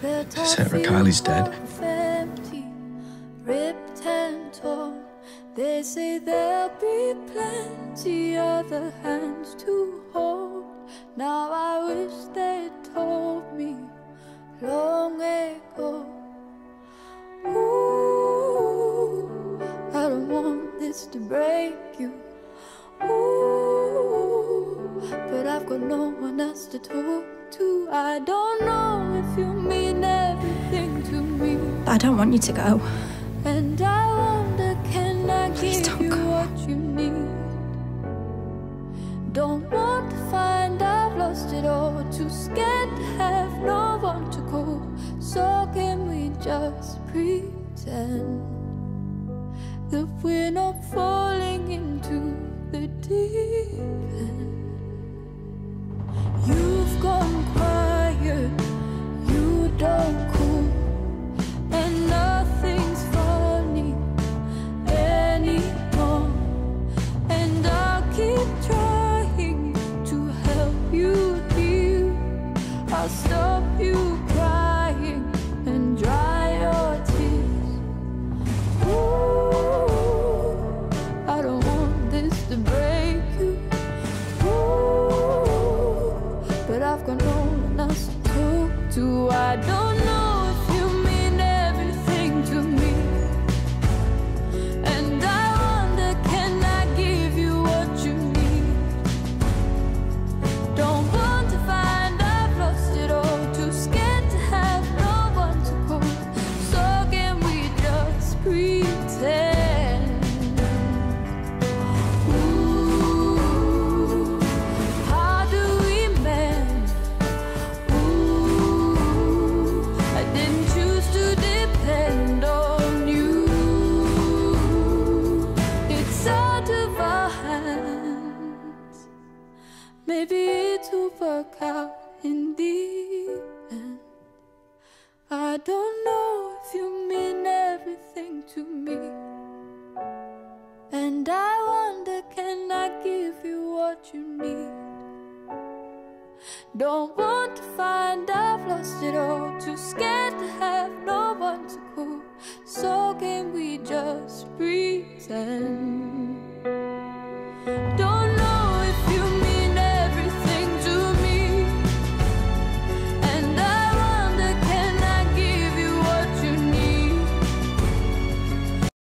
Sarah Kylie's dead. They say there'll be plenty other hands to hold. Now I wish they told me long ago. Ooh, I don't want this to break you. Ooh, but I've got no one else to talk to. I don't know you mean everything to me. I don't want you to go. And I wonder, can I Please give you go. what you need? Don't want to find I've lost it all. Too scared to have no one to call. So can we just pretend that we're not falling I don't want this to break you. But I've gone on a stuff to I don't know Maybe it'll work out in the end. I don't know if you mean everything to me. And I wonder, can I give you what you need? Don't want to find I've lost it all. Too scared to have no one to call. So can we just pretend?